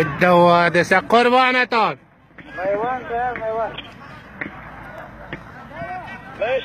الدوادسة قربانتك ميوان تيار ميوان. ليش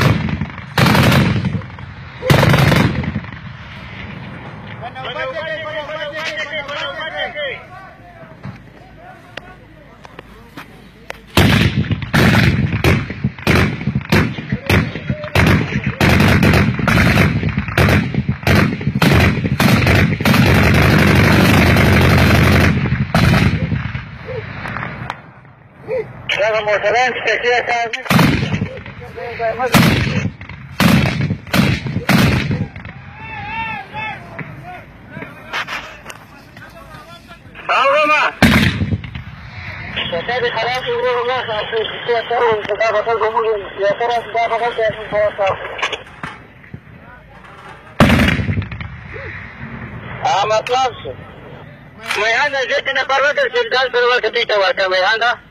Ah, Amatlapsın. Meyhanda zeytine parmak etsin, dal bir vakit işte var ki meyhanda.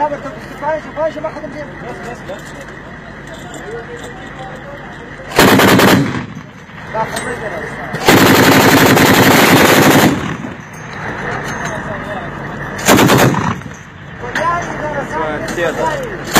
خوش نكين أنا تيرنا كذا صابر تفايش تفايش ما خدم زين بس بس بس لا خدم Aras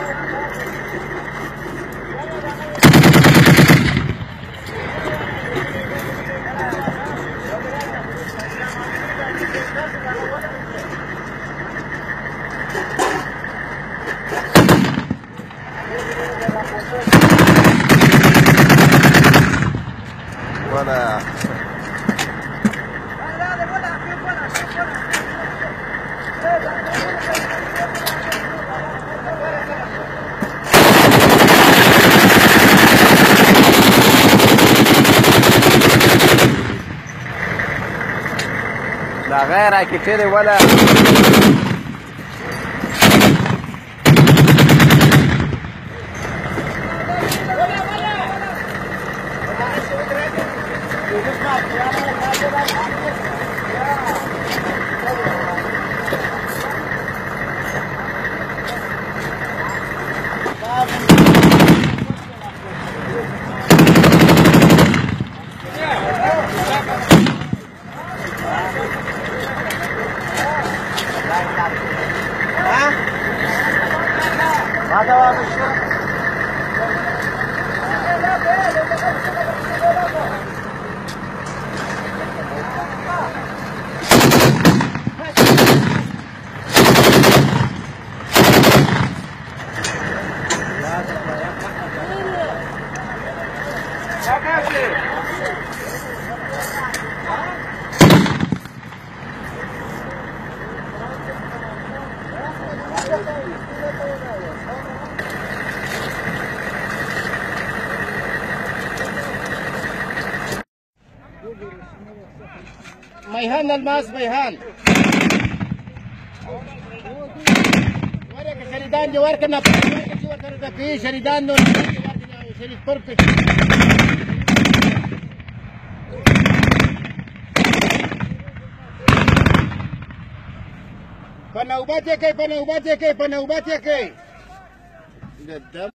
دا غیر راکټي دی ولا Hadi abi şu. ميهان الماس ميهان ورك شريدان جوار كنا في شريدان نور شريد بيرفكت Panaubat ya kay, panaubat ya kay, panaubat ya kay. Ganda.